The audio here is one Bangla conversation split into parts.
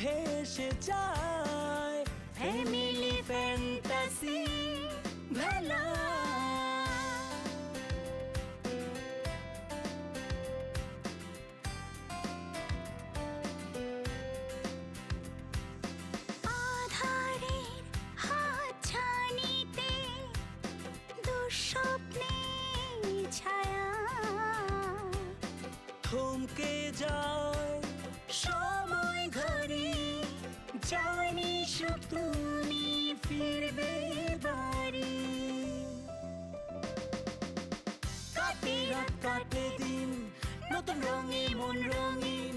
ভেসে যায়। ফ্যামিলি ফ্যান্টাসি রাত কাটে দিন, নতুন রঙে মন রঙিন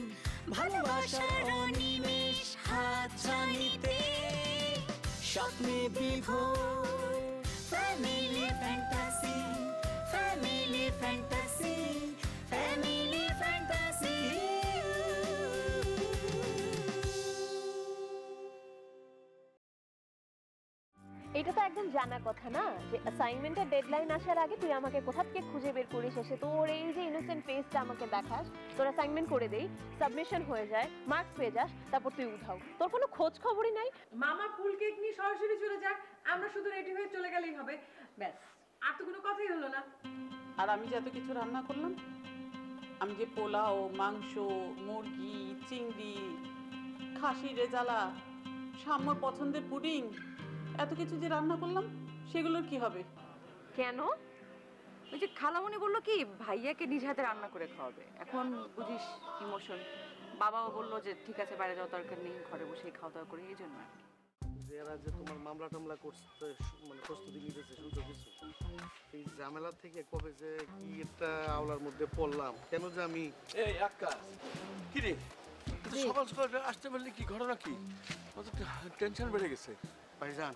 ভালোবাসার অনিমেষ হাত জানিতে স্বপ্নে বিভোর ফ্যামিলি ফ্যান্টাসি ফ্যামিলি ফ্যান্টাসি একদম জানা কথা না যে অ্যাসাইনমেন্টের ডেডলাইন আসার আগে তুই আমাকে কোথা থেকে খুঁজে বের করিস এসে তোর এই যে ইনোসেন্ট ফেসটা আমাকে দেখাস তোর অ্যাসাইনমেন্ট করে দেই সাবমিশন হয়ে যায় মার্কস পেয়ে যাস তারপর তুই উঠাও। তোর কোনো খোঁজ খবরই নাই? মামা ফুল কেক নিয়ে সরাসরি চলে যাক আমরা শুধু রেডি হয়ে চলে গেলেই হবে। ব্যাস আর তো কোনো কথাই হলো না। আর আমি যে এত কিছু রান্না করলাম আমি যে পোলাও মাংস মুরগি চিংড়ি খাসি রেজালা সাম্যর পছন্দের পুডিং এত কিছু যে রান্না করলাম সেগুলোর কি হবে? কেন? ওই যে খালামণি বলল কি ভাইয়াকে নিজ হাতে রান্না করে খাওয়াবে। এখন বুঝিস ইমোশন। বাবাও বলল যে ঠিক আছে বাইরে যাওয়ার দরকার নেই ঘরে বসেই খাওয়া দাওয়া করি এই জন্য আর কি। যে যে তোমার মামলা টামলা করতে মানে প্রস্তুতি নিতেছে শুনছো কিছু এই ঝামেলা থেকে কবে যে কি একটা আওলার মধ্যে পড়লাম কেন যে আমি এই আকাশ কি রে? সকাল সকাল আসতে পারলি কি ঘটনা কি? টেনশন বেড়ে গেছে। ভাইজান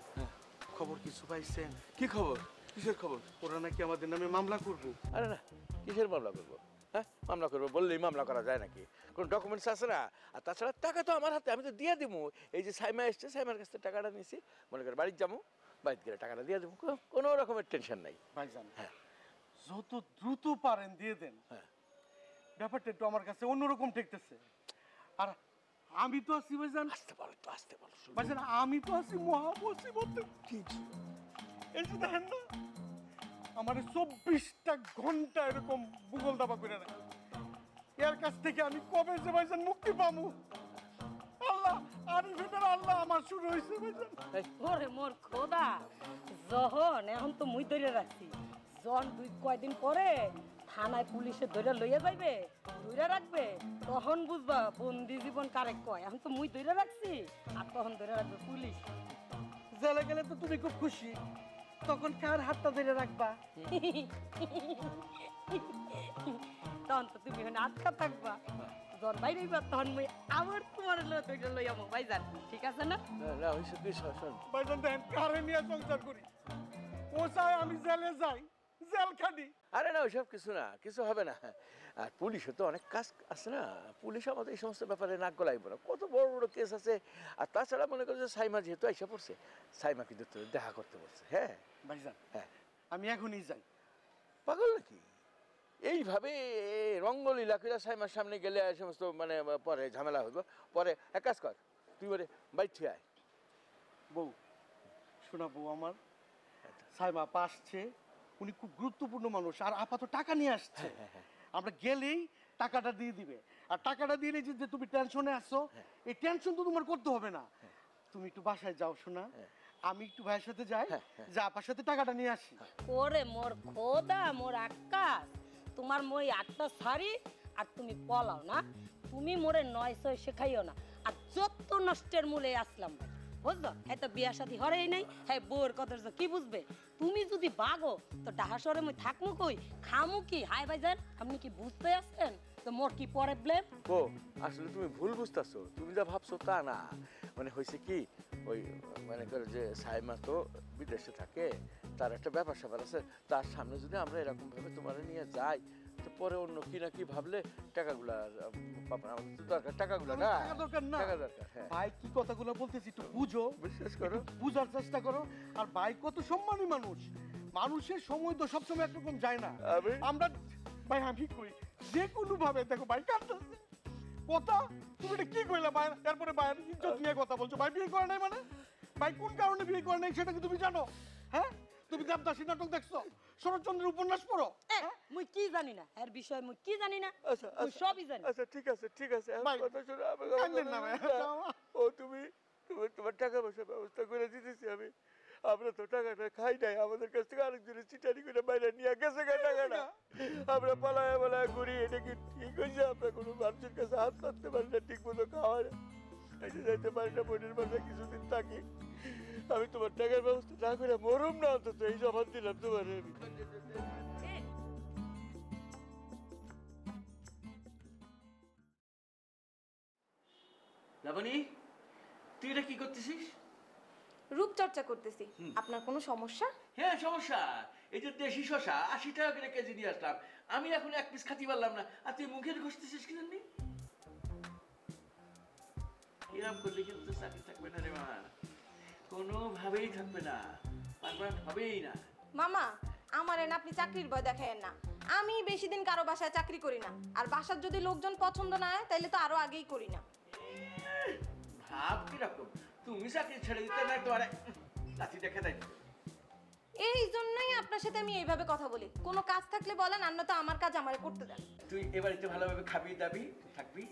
খবর কিছু পাইছেন? কি খবর? কিসের খবর? ওরা নাকি আমাদের নামে মামলা করব। আরে না কিসের মামলা করব? হ্যাঁ মামলা করব বললেই মামলা করা যায় নাকি? কোনো ডকুমেন্টস আছে না? আর তাছাড়া টাকা তো আমার হাতে আমি তো দিয়ে দিব। এই যে সাইমা এসছে সাইমার কাছ থেকে টাকাটা নিছি। মনে করে বাড়ির যাব বাড়িতে গেলে টাকাটা দিয়ে দেবো। কোনো- কোনো রকমের টেনশন নাই। ভাইজান হ্যাঁ। যত দ্রুত পারেন দিয়ে দেন। হ্যাঁ। ব্যাপারটা একটু আমার কাছে অন্যরকম ঠেকতেছে। আর আমি তো আছি ভাইজান। আসতে পারো তো আসতে পারো শুধু। ভাইজান আমি তো আছি মহা মুসিবতে এই যে দেখেন না আমার চব্বিশটা ঘণ্টা এরকম ভূগোল দাবা করে রাখে। এর কাছ থেকে আমি কবে যে ভাইজান মুক্তি পাবো আল্লাহ আর ভেতরে আল্লাহ আমার শুরু হয়েছে ভাইজান। ওরে মোর খোদা যখন এখন তো মুই ধরে রাখছি। জন দুই কয়দিন পরে থানায় পুলিশে ধরে লইয়া যাইবে ধরে রাখবে তখন বুঝবা বন্দি জীবন কারে কয়। এখন তো মুই ধরে রাখছি আর তখন ধরে রাখবে পুলিশ। জেলে গেলে তো তুমি খুব খুশি। তখন কার হাতটা ধরে রাখবা? তখন তো তুমি এখন আটকা থাকবা। জন বাইরে তখন মুই আবার তোমার ধরে লইয়া ভাই যান ঠিক আছে না? না না হয়েছে তুই শোন, শোন। ভাইজান দেখেন কারে নিয়ে সংসার করি? ও চায় আমি জেলে যাই। জেল খাটি আরে না ওইসব কিছু না কিছু হবে না। আর পুলিশও তো অনেক কাজ আছে না। পুলিশ আমাদের এই সমস্ত ব্যাপারে নাক গলাইব না। কত বড় বড় কেস আছে। আর তাছাড়া মনে করো যে সাইমা যেহেতু আইসা পড়ছে সাইমা কিন্তু দেখা করতে বলছে হ্যাঁ? ভাইজান হ্যাঁ। আমি এখনই যাই। পাগল নাকি? এইভাবে রঙ্গলীলা করে সাইমার সামনে গেলে এই সমস্ত মানে পরে ঝামেলা হইব। পরে এক কাজ কর তুই বলে বাইর আয়। বউ শোনা বউ আমার সাইমা পাসছে উনি খুব গুরুত্বপূর্ণ মানুষ আর আপাতত টাকা নিয়ে আসছে। আমরা গেলেই টাকাটা দিয়ে দিবে। আর টাকাটা দিলে যে যে তুমি টেনশনে আসছো এই টেনশন তো তোমার করতে হবে না। তুমি একটু বাসায় যাও শোনা আমি একটু ভাইয়ের সাথে যাই যা আপার সাথে টাকাটা নিয়ে আসি। ওরে মোর খোদা মোর আকাশ। তোমার মই আটটা শাড়ি আর তুমি পলাও না। তুমি মোরে নয় ছয় শেখাইও না। আর যত নষ্টের মূলে আসলাম ভাই বুঝলো? হ্যাঁ তো বিয়া সাথী হরেই নাই। হ্যাঁ বউর কথা কি বুঝবে? তুমি যদি বাগো, তো ডাহাসরে মই থাকমু কই? খামু কি? হাই ভাইজান, আপনি কি বুঝতে আসছেন তো মোর কি পরে ব্লেম ও আসলে তুমি ভুল বুঝতেছো। তুমি যা ভাবছ তা না। মানে হয়েছে কি, ওই মানে করো যে সাইমা তো বিদেশে থাকে, তার একটা ব্যাপার স্যাপার আছে। তার সামনে যদি আমরা এরকম ভাবে তোমার নিয়ে যাই পরে অন্য কি না কি ভাবলে টাকাগুলো আর পাবেন আমাদের তো দরকার টাকাগুলো না? টাকা দরকার না। টাকা দরকার হ্যাঁ। ভাই কি কথাগুলো বলতেছি একটু বুঝো। বিশ্বাস করো। বুঝার চেষ্টা করো। আর ভাই কত সম্মানী মানুষ। মানুষের সময় তো সবসময় একরকম যায় না। আমরা ভাই আমি কই যে কোনো ভাবে দেখো ভাই কাঁদতেছে। কথা তুমি এটা কি কইলা ভাই? তারপরে ভাইয়ের ইজ্জত নিয়ে কথা বলছো। ভাই বিয়ে করে নাই মানে? ভাই কোন কারণে বিয়ে করে নাই সেটা কি তুমি জানো? হ্যাঁ? তুমি দেবদাসী নাটক দেখছ? শরৎচন্দ্রের উপন্যাস পড়ো। এ, মুই কি জানি না? এর বিষয়ে মুই কি জানি না? আচ্ছা মুই সবই জানি। আচ্ছা ঠিক আছে ঠিক আছে। ভাই, কথা শোনো আমার কান্দেন না। ভাই। ও তুমি তুমি তোমার টাকা পয়সা ব্যবস্থা করে দিতেছি আমি। আমরা তো টাকাটা খাই নাই আমাদের কাছ থেকে আরেকজনের চিটারি করে বাইরে নিয়ে গেছে গা টাকাটা। আমরা পালায় পালায় ঘুরি এটা কি ঠিক হয়েছে? আমরা কোনো মানুষের কাছে হাত পাততে পারি না ঠিক মতো খাওয়া এই যে যাইতে পারি না বোনের বাসায় কিছুদিন থাকি। আমি তোমার টাকার ব্যবস্থা না করে মরম না অন্তত এই জবান দিলাম তোমার আমি। লাবণী তুই এটা কি করতেছিস? রূপচর্চা করতেছি। আপনার কোনো সমস্যা? হ্যাঁ সমস্যা। এই যে দেশি শশা আশি টাকা করে কেজি দিয়ে আসলাম। আমি এখন এক পিস খাতি পারলাম না। আর তুই মুখের ঘষতেছিস কি জানি? এরম করলে কিন্তু চাকরি থাকবে না রে মা। কোনোভাবেই থাকবে না। পারমানেন্ট হবেই না। মামা আমার এনে আপনি চাকরির ভয় দেখায়েন না। আমি বেশি দিন কারও বাসায় চাকরি করি না। আর বাসার যদি লোকজন পছন্দ না হয় তাহলে তো আরও আগেই করি না। ভাব কীরকম? তুমি চাকরি ছেড়ে দিতে নাই তোমার লাঠি দেখে দেয় এই জন্যই আপনার সাথে আমি এইভাবে কথা বলি। কোনো কাজ থাকলে বলেন আর তো আমার কাজ আমারে করতে দেন। তুই এ বাড়িতে ভালোভাবে খাবি দাবি থাকবি?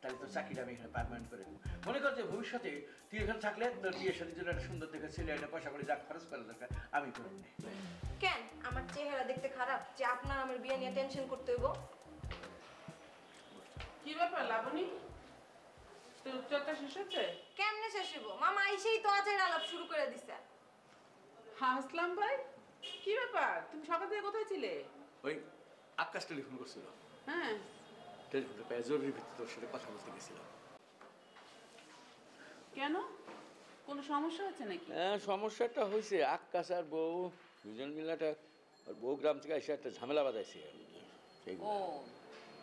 তাহলে তোর চাকরিটা আমি এখানে পারমানেন্ট করে দেবো মনে কর যে ভবিষ্যতে তুই এখানে থাকলে তোর বিয়ে শাদির জন্য একটা সুন্দর দেখে ছেলে একটা পয়সা করে যা খরচ করা দরকার আমি করে নেই কেন? আমার চেহারা দেখতে খারাপ যে আপনার আমার বিয়ে নিয়ে টেনশন করতে হইব। কি ব্যাপার লাবণী? তোর উচ্চতা শেষ হচ্ছে কেমনে শেষ হইব? মামা আইসেই তো আজের আলাপ শুরু করে দিছে। হাসলাম ভাই? কি ব্যাপার? তুমি সকাল থেকে কোথায় ছিলে? ওই আকাশ টেলিফোন করছিল। হ্যাঁ। টেলিফোনটা জরুরি ভিত্তিতে তোর সাথে কথা বলতে গেছিলাম কেন? কোনো সমস্যা হচ্ছে নাকি? হ্যাঁ সমস্যাটা হয়েছে আকাশ আর বউ দুজন মিলাটা আর বউ গ্রাম থেকে এসে একটা ঝামেলা বাজাইছে। ও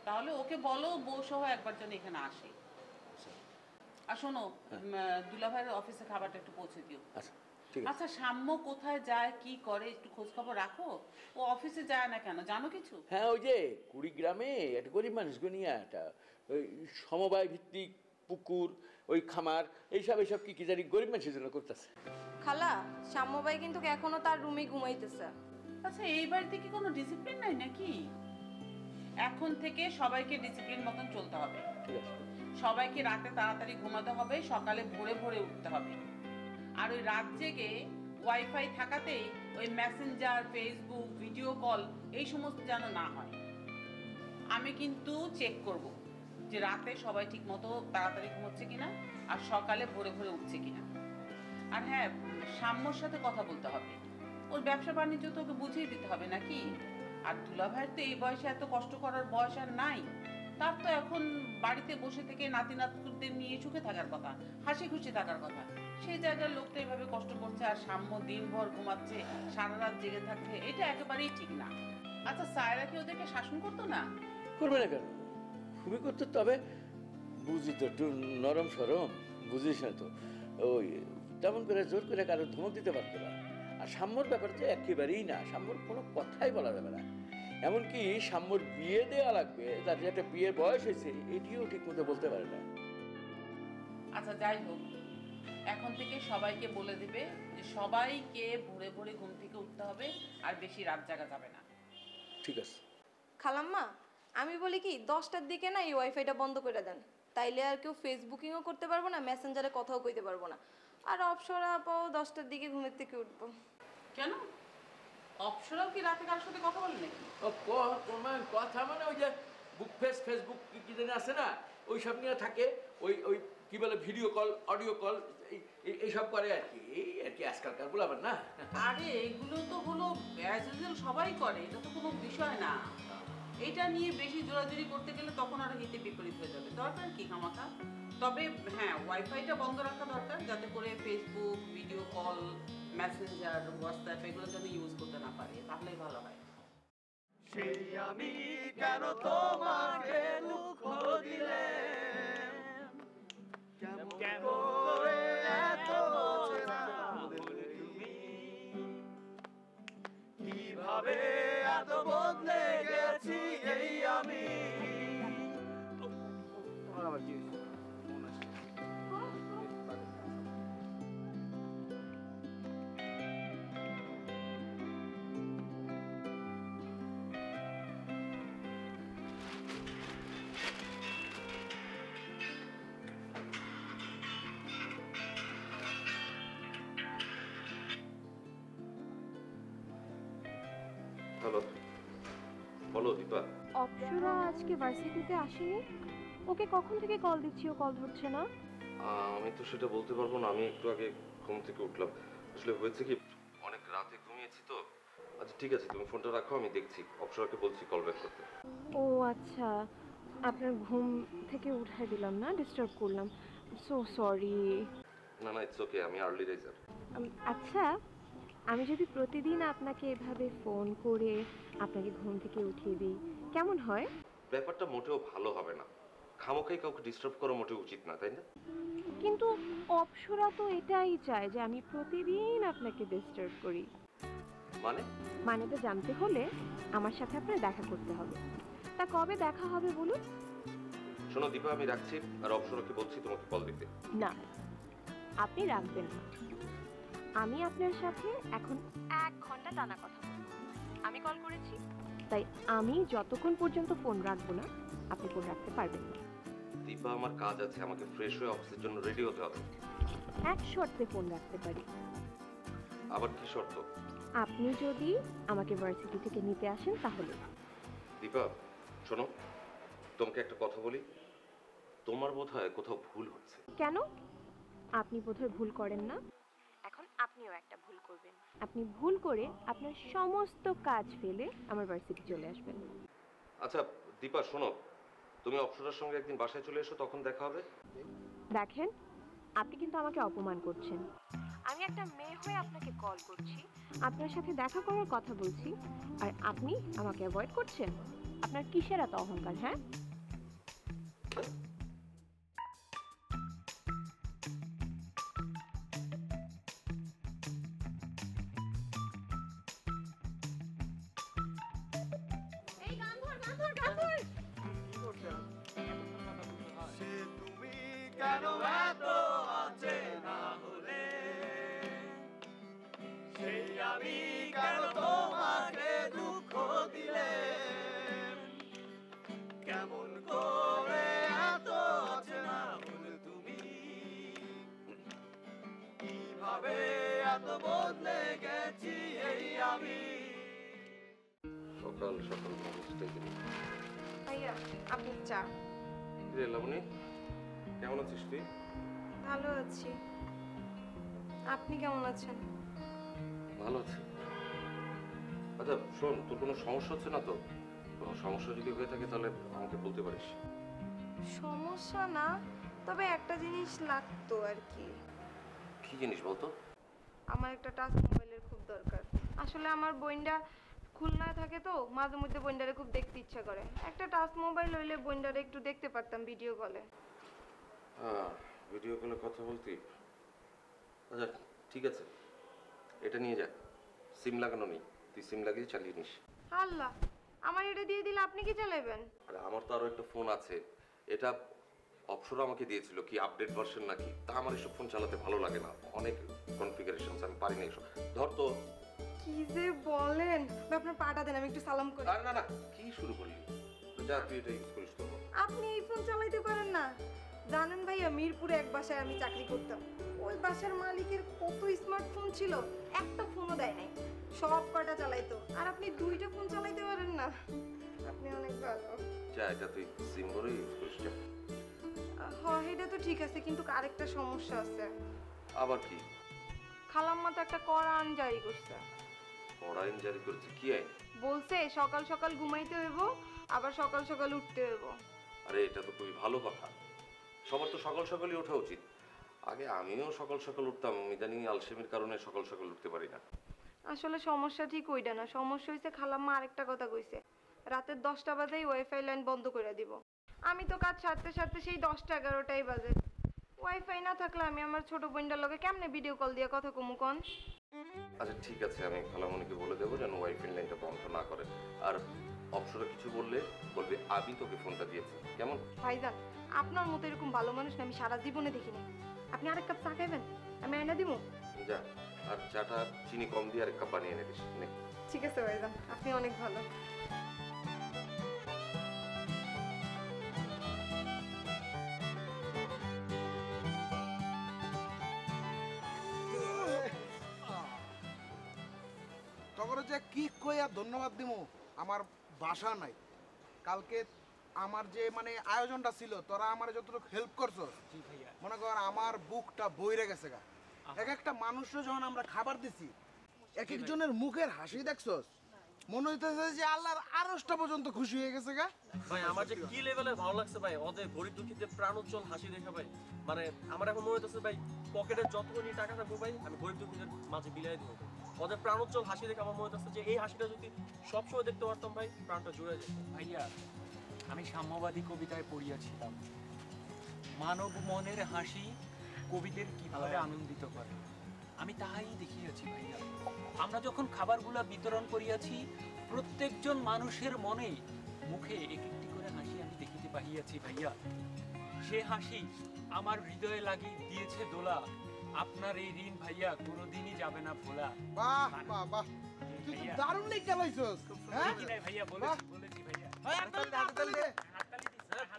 তাহলে ওকে বলো বউ সহ একবার যেন এখানে আসে। আর শোনো উম, দুলা ভাইয়ের অফিসে খাবারটা একটু পৌঁছে দিও। আচ্ছা। ঠিক আছে। আচ্ছা সাম্য কোথায় যায় কি করে একটু খোঁজ খবর রাখো। ও অফিসে যায় না কেন? জানো কিছু? হ্যাঁ ওই যে কুড়িগ্রামে একটা গরিব মানুষকে নিয়ে একটা ওই সমবায় ভিত্তিক পুকুর ওই খামার এইসব এইসব কি কি জানি গরিব মানুষের জন্য করতেছে। খালা শ্যাম্যবাই কিন্তু এখনও তার রুমে ঘুমাইতেছে। আচ্ছা এই বাড়িতে কি কোনো ডিসিপ্লিন নাই নাকি? এখন থেকে সবাইকে ডিসিপ্লিন মতন চলতে হবে। ঠিক আছে। সবাইকে রাতে তাড়াতাড়ি ঘুমাতে হবে সকালে ভোরে ভোরে উঠতে হবে। আর ওই রাত জেগে ওয়াইফাই থাকাতেই ওই মেসেঞ্জার ফেসবুক ভিডিও কল এই সমস্ত যেন না হয়। আমি কিন্তু চেক করব যে রাতে সবাই ঠিকমতো তাড়াতাড়ি ঘুমোচ্ছে কিনা আর সকালে ভোরে ভোরে উঠছে কিনা। আর হ্যাঁ সাম্যর সাথে কথা বলতে হবে। ওর ব্যবসা বাণিজ্য তো ওকে বুঝিয়ে দিতে হবে নাকি? আর দুলা ভাইয়ের তো এই বয়সে এত কষ্ট করার বয়স আর নাই। তার তো এখন বাড়িতে বসে থেকে নাতি নাতকুদের নিয়ে সুখে থাকার কথা হাসি খুশি থাকার কথা। সেই জায়গার লোকটা এভাবে কষ্ট করছে আর সাম্য দিনভর ঘুমাচ্ছে সারা রাত জেগে থাকছে এটা একেবারেই ঠিক না। আচ্ছা সায়রা কি ওদেরকে শাসন করতো না? করবে না কেন? খুবই করতে তবে বুঝি তো একটু নরম সরম বুঝিস না তো। ওই তেমন করে জোর করে কারও ধমক দিতে পারতো না। আর সাম্যর ব্যাপার তো একেবারেই না সাম্যর কোনো কথাই বলা যাবে না। এমনকি সাম্যর বিয়ে দেওয়া লাগবে তার যে একটা বিয়ের বয়স হয়েছে এটিও ঠিক মতো বলতে পারে না। আচ্ছা যাই হোক এখন থেকে সবাইকে বলে দিবে যে সবাইকে ভোরে ভোরে ঘুম থেকে উঠতে হবে আর বেশি রাত জাগা যাবে না। ঠিক আছে। খালাম্মা আমি বলি কি দশটার দিকে না এই ওয়াইফাইটা বন্ধ করে দেন। তাইলে আর কেউ ফেসবুকিংও করতে পারব না মেসেঞ্জারে কথাও কইতে পারব না। আর অপসরা পাও দশটার দিকে ঘুমের থেকে উঠবো। কেন? অপসরাও কি রাতে কারোর সাথে কথা বলে নাকি? ও ক- তোমার কথা মানে ওই যে বুক ফেস ফেসবুক কি কি জানি আছে না ওই সব নিয়ে থাকে। ওই ওই কি বলে ভিডিও কল অডিও কল এইসব করে আর কি এই আর কি আজকালকার বলে আবার না? আরে এগুলো তো হলো অ্যাজ সবাই করে এটা তো কোনো বিষয় না। এটা নিয়ে বেশি জোরাজুরি করতে গেলে তখন আরও হিতে বিপরীত হয়ে যাবে। দরকার কি খামাখা? তবে হ্যাঁ ওয়াইফাইটা বন্ধ রাখা দরকার যাতে করে Facebook video call Messenger WhatsApp এগুলো যেন ইউজ করতে না পারে তাহলেই ভালো হয়। সেই আমি কেন তোমাকে দুঃখ দিলে? কেমন কীভাবে এত বদলে গেছি এই আমি। বলো দীপা। অপসরা আজকে ভার্সিটিতে আসেনি? ওকে কখন থেকে কল দিচ্ছি? ও কল ধরছে না? আমি তো সেটা বলতে পারব না। আমি একটু আগে ঘুম থেকে উঠলাম। আসলে হয়েছে কি অনেক রাতে ঘুমিয়েছি তো। আচ্ছা ঠিক আছে তুমি ফোনটা রাখো আমি দেখছি। অপসরাকে বলছি কল ব্যাক করতে। ও আচ্ছা। আপনার ঘুম থেকে উঠাই দিলাম না? ডিস্টার্ব করলাম। সো সরি না না ইটস ওকে আমি আর্লি রাইজার আচ্ছা। আমি যদি প্রতিদিন আপনাকে এভাবে ফোন করে আপনাকে ঘুম থেকে উঠিয়ে দিই কেমন হয়? ব্যাপারটা মোটেও ভালো হবে না। খামোখাই কাউকে ডিস্টার্ব করা মোটেও উচিত না তাই না? কিন্তু অপসরা তো এটাই চায় যে আমি প্রতিদিন আপনাকে ডিস্টার্ব করি। মানে? মানে তো জানতে হলে আমার সাথে আপনার দেখা করতে হবে। তা কবে দেখা হবে বলুন? শোনো দীপা আমি রাখছি আর অপসরাকে বলছি তোমাকে কল দিতে। না আপনি রাখবেন না। আমি আপনার সাথে এখন এক ঘণ্টা টানা কথা বলব। আমি কল করেছি। তাই আমি যতক্ষণ পর্যন্ত ফোন রাখব না আপনি ফোন রাখতে পারবেন না। দীপা আমার কাজ আছে আমাকে ফ্রেশ হয়ে অফিসের জন্য রেডি হতে হবে। এক শর্তে ফোন রাখতে পারি। আবার কি শর্ত? আপনি যদি আমাকে ভার্সিটি থেকে নিতে আসেন তাহলে। দীপা শোনো তোমাকে একটা কথা বলি। তোমার বোধ হয় কোথাও ভুল হচ্ছে। কেন? আপনি বোধহয় ভুল করেন না। আপনিও একটা ভুল করবেন। আপনি ভুল করে আপনার সমস্ত কাজ ফেলে আমার ভার্সিটি চলে আসবেন। আচ্ছা দীপা শোনো। তুমি অপসরার সঙ্গে একদিন বাসায় চলে এসো তখন দেখা হবে। দেখেন আপনি কিন্তু আমাকে অপমান করছেন। আমি একটা মেয়ে হয়ে আপনাকে কল করছি। আপনার সাথে দেখা করার কথা বলছি আর আপনি আমাকে অ্যাভয়েড করছেন। আপনার কিসের এত অহংকার হ্যাঁ? বদলে গেছি এই আমি। সকাল সকাল মানুষটা গেলে ভাইয়া আপনি চা। রে লাবণী কেমন আছিস তুই? ভালো আছি। আপনি কেমন আছেন? ভালো আছি। আচ্ছা শোন তোর কোনো সমস্যা হচ্ছে না তো? কোনো সমস্যা যদি হয়ে থাকে তাহলে আমাকে বলতে পারিস। সমস্যা না তবে একটা জিনিস লাগতো আর কি। কি জিনিস বলতো? আমার একটা টাচ মোবাইলের খুব দরকার। আসলে আমার বইনটা খুলনায় থাকে তো মাঝে মধ্যে বইন্ডারে খুব দেখতে ইচ্ছা করে। একটা টাচ মোবাইল হইলে বইন্ডারে একটু দেখতে পারতাম ভিডিও কলে। হ্যাঁ ভিডিও কলে কথা বলতি? আচ্ছা ঠিক আছে। এটা নিয়ে যা। সিম লাগানো নেই। তুই সিম লাগিয়ে চালিয়ে নিস। আল্লাহ! আমার এটা দিয়ে দিলে আপনি কি চালাবেন আর আমার তো আরও একটা ফোন আছে। এটা অপসরা আমাকে দিয়েছিল কি আপডেট ভার্সন নাকি? তা আমার এসব ফোন চালাতে ভালো লাগে না। অনেক কনফিগারেশন আমি পারি না এসব। ধর তো। কি যে বলেন? আপনার পাটা দেন আমি একটু সালাম করি। আর না না কি শুরু করলি? যা তুই এটা ইউজ করিস তো। আপনি এই ফোন চালাইতে পারেন না। জানেন ভাইয়া মিরপুরে এক বাসায় আমি চাকরি করতাম। ওই বাসার মালিকের কত স্মার্টফোন ছিল? একটা ফোনও দেয় নাই। সব কটা চালাইতো। আর আপনি দুইটা ফোন চালাইতে পারেন না। আপনি অনেক ভালো। যা এটা তুই সিম ইউজ করিস হ্যাঁ এটা তো ঠিক আছে কিন্তু আরেকটা সমস্যা আছে। আবার কি? খালাম্মা তো একটা কড়া আইন জারি করছে। আইন জারি করেছে? কি আইন? বলছে সকাল সকাল ঘুমাইতে হইব আবার সকাল সকাল উঠতে হইব। আরে এটা তো খুবই ভালো কথা। সবার তো সকাল সকালই ওঠা উচিত। আগে আমিও সকাল সকাল উঠতাম ইদানিং আলসেমির কারণে সকাল সকাল উঠতে পারি না। আসলে সমস্যা ঠিক ওইটা না সমস্যা হয়েছে খালাম্মা আরেকটা কথা কইছে। রাতের দশটা বাজেই ওয়াইফাই লাইন বন্ধ করে দিব। আমি তো কাজ সারতে সারতে সেই দশটা এগারোটাই বাজে। ওয়াইফাই না থাকলে আমি আমার ছোট বোনটার লগে কেমনে ভিডিও কল দিয়ে কথা কমু কন? আচ্ছা ঠিক আছে আমি খালামণিকে বলে দেবো যেন ওয়াইফাই লাইনটা বন্ধ না করে। আর অপসরা কিছু বললে বলবে আমি তোকে ফোনটা দিয়েছি। কেমন? ভাইজান আপনার মতো এরকম ভালো মানুষ না আমি সারা জীবনে দেখিনি। আপনি আরেক কাপ চা খাইবেন? আমি আয়না দিব যা আর চাটা চিনি কম দিয়ে আর এক কাপ বানিয়ে এনে দিস নে। ঠিক আছে ভাইজান আপনি অনেক ভালো। যে কি কই আর ধন্যবাদ দিমু আমার ভাষা নাই। কালকে আমার যে মানে আয়োজনটা ছিল তোরা আমার যতটুকু হেল্প করছ মনে কর আমার বুকটা বইরে গেছে গা। এক একটা মানুষের যখন আমরা খাবার দিছি এক একজনের মুখের হাসি দেখছস মনে হইতেছে যে আল্লাহর আরসটা পর্যন্ত খুশি হয়ে গেছে গা। ভাই আমার যে কি লেভেলে ভালো লাগছে ভাই ওদের গরিব দুঃখীদের প্রাণ উজ্জ্বল হাসি দেখে ভাই। মানে আমার এখন মনে হইতেছে ভাই পকেটে যতক্ষণই টাকা থাকব ভাই আমি গরিব দুঃখীদের মাঝে বিলাই দেবো। ওদের প্রাণ হাসি দেখে আমার মনে হইতেছে যে এই হাসিটা যদি সবসময় দেখতে পারতাম ভাই প্রাণটা জুড়ে যেত। ভাইয়া আমি সাম্যবাদী কবিতায় পড়িয়াছিলাম। মানব মনের হাসি কবিদের কীভাবে আনন্দিত করে? আমি তাহাই দেখিয়াছি ভাইয়া। আমরা যখন খাবারগুলা বিতরণ করিয়াছি প্রত্যেকজন মানুষের মনে মুখে এক একটি করে হাসি আমি দেখিতে পাইয়াছি ভাইয়া। সে হাসি আমার হৃদয়ে লাগি দিয়েছে দোলা। আপনার এই ঋণ ভাইয়া কোনোদিনই যাবে না ভোলা। বাহ বাহ বাহ। তুই তো দারুণ লিখ চালাইছস হ্যাঁ? কি নাই ভাইয়া। বলেছি বলেছি ভাইয়া। এই হাততালি দে, হাততালি দে।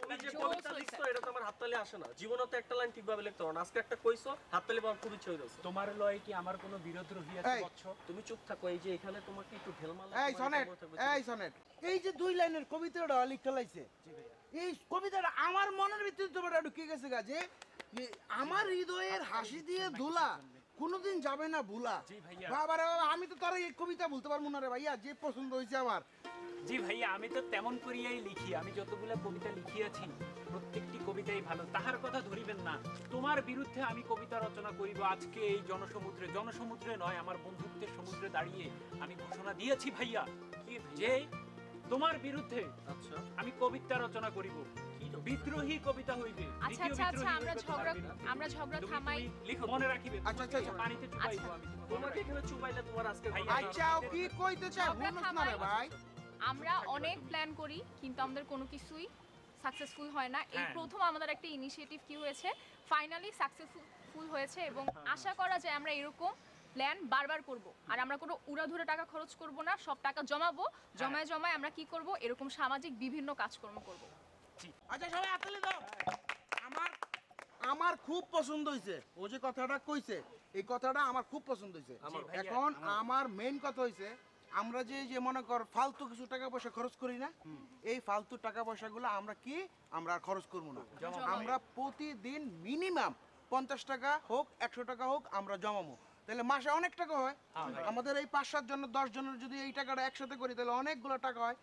তুমি যে কবিতা লিখছো এটা তো আমার হাততালি আসে না। জীবনে তো একটা লাইন ঠিকভাবে লিখতে পারো না। আজকে একটা কইছো হাততালি পাওয়ার খুব ইচ্ছে হইতেছে। তোমার লয় কি আমার কোনো বিরোধ এই। বৎস? তুমি চুপ থাকো এই যে এখানে তোমাকে একটু ঢেলমাল এই সনেট এই সনেট। এই যে দুই লাইনের কবিতাটা লিখতে লাইছে। এই কবিতাটা আমার মনের ভিতরে তোমার ঢুকে গেছে গা যে যে আমার হৃদয়ের হাসি দিয়ে ধুলা কোনোদিন যাবে না ভুলা। বাবা বাবা আমি তো তোর এই কবিতা বলতে পারব না রে ভাইয়া যে পছন্দ হয়েছে আমার। জি ভাইয়া আমি তো তেমন করিয়াই লিখি আমি যতগুলা কবিতা লিখিয়াছি প্রত্যেকটি কবিতাই ভালো। তাহার কথা ধরিবেন না তোমার বিরুদ্ধে আমি কবিতা রচনা করিব। আজকে এই জনসমুদ্রে জনসমুদ্রে নয় আমার বন্ধুত্বের সমুদ্রে দাঁড়িয়ে আমি ঘোষণা দিয়েছি ভাইয়া? যে তোমার বিরুদ্ধে আচ্ছা। আমি কবিতা রচনা করিব। বিদ্রোহী কবিতা হইবে। আচ্ছা আচ্ছা আচ্ছা আমরা ঝগড়া আমরা ঝগড়া থামাই। লিখো মনে রাখিবে। আচ্ছা, আচ্ছা, আচ্ছা। পানিতে চুবাইবো আমি। তোমাকে এখানে চুবাইলে তোমার আজকে আচ্ছা। ও কি কইতে চায়? ঝগড়া হুনুস না রে ভাই? আমরা অনেক প্ল্যান করি কিন্তু আমাদের কোনো কিছুই সাকসেসফুল হয় না। এই হ্যাঁ। প্রথম আমাদের একটা ইনিশিয়েটিভ কি হয়েছে? ফাইনালি সাকসেসফুল হয়েছে এবং আশা করা যায় আমরা এরকম প্ল্যান বারবার করব। আর আমরা কোনো উড়াধুরে টাকা খরচ করব না সব টাকা জমাবো। জমায় জমায় আমরা কি করব? এরকম সামাজিক বিভিন্ন কাজকর্ম করব। আচ্ছা সবাই হাততালি দাও। আমার আমার খুব পছন্দ হয়েছে ও যে কথাটা কইছে এই কথাটা আমার খুব পছন্দ হয়েছে এখন আমার মেইন কথা হয়েছে আমরা যে যে মনে কর ফালতু কিছু টাকা পয়সা খরচ করি না এই ফালতু টাকা পয়সাগুলো আমরা কি? আমরা আর খরচ করব না। আমরা প্রতিদিন মিনিমাম পঞ্চাশ টাকা হোক একশো টাকা হোক আমরা জমাবো। তাহলে মাসে অনেক টাকা হয়। আমাদের এই পাঁচ সাত জনের দশ জনের যদি এই টাকাটা একসাথে করি তাহলে অনেকগুলো টাকা হয়।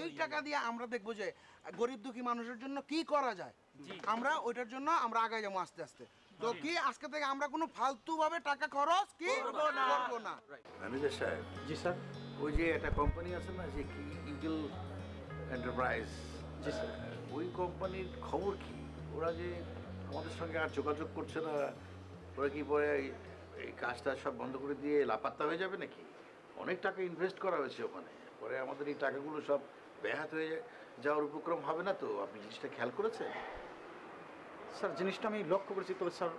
এই টাকা দিয়ে আমরা দেখব যে গরিব দুঃখী মানুষের জন্য কি করা যায়? আমরা ওইটার জন্য আমরা আগায় যাব আস্তে আস্তে। তো কি আজকে থেকে আমরা কোনো ফালতু ভাবে টাকা খরচ কি করব না। ম্যানেজার সাহেব জি স্যার। ওই যে একটা কোম্পানি আছে না যে কি ইগল এন্টারপ্রাইজ জি স্যার। ওই কোম্পানির খবর কি? ওরা যে আমাদের সঙ্গে আর যোগাযোগ করছে না ওরা কি পরে এই- কাজটা সব বন্ধ করে দিয়ে লাপাত্তা হয়ে যাবে নাকি? অনেক টাকা ইনভেস্ট করা হয়েছে ওখানে। পরে আমাদের এই টাকাগুলো সব ব্যাহাত হয়ে যাওয়ার উপক্রম হবে না তো? আপনি জিনিসটা খেয়াল করেছেন? স্যার জিনিসটা আমি লক্ষ্য করেছি। তবে স্যার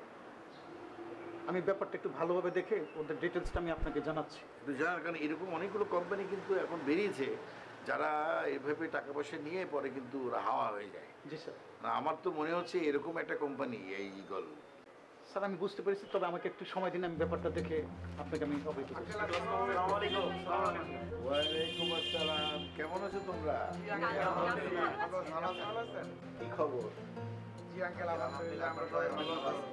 আমি ব্যাপারটা একটু ভালোভাবে দেখে ওদের ডিটেলসটা আমি আপনাকে জানাচ্ছি। কিন্তু জানার কারণ এরকম অনেকগুলো কোম্পানি কিন্তু এখন বেরিয়েছে যারা এভাবে টাকা পয়সা নিয়ে পরে কিন্তু ওরা হাওয়া হয়ে যায়। জি স্যার। না আমার তো মনে হচ্ছে এরকম একটা কোম্পানি এই ইগল স্যার আমি বুঝতে পেরেছি তবে আমাকে একটু সময় দিন আমি ব্যাপারটা দেখে আপনাকে আমি অবহিত করছি। কেমন আছো তোমরা? কি খবর? জি আঙ্কেল আলহামদুলিল্লাহ আমরা সবাই ভালো আছি।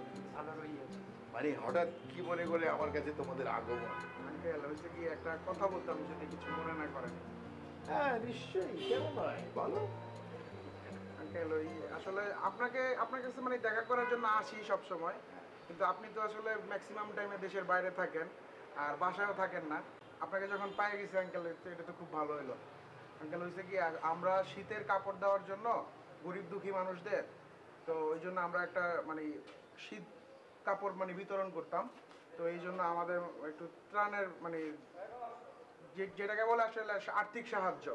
মানে হঠাৎ কি মনে করে আমার কাছে তোমাদের আগমন? আঙ্কেল হয়েছে কি একটা কথা বলতাম যদি কিছু মনে না করেন। হ্যাঁ নিশ্চয়ই। কেন নয়? বলো। আঙ্কেল ওই আসলে আপনাকে আপনার কাছে মানে দেখা করার জন্য আসি সব সময় কিন্তু আপনি তো আসলে ম্যাক্সিমাম টাইমে দেশের বাইরে থাকেন আর বাসায়ও থাকেন না। আপনাকে যখন পাই গেছি আঙ্কেল এটা তো খুব ভালো হলো আঙ্কেল হয়েছে কি আমরা শীতের কাপড় দেওয়ার জন্য গরিব দুঃখী মানুষদের, তো ওই জন্য আমরা একটা মানে শীত কাপড় মানে বিতরণ করতাম। তো এই জন্য আমাদের একটু ত্রাণের মানে যেটাকে বলে আসলে আর্থিক সাহায্য।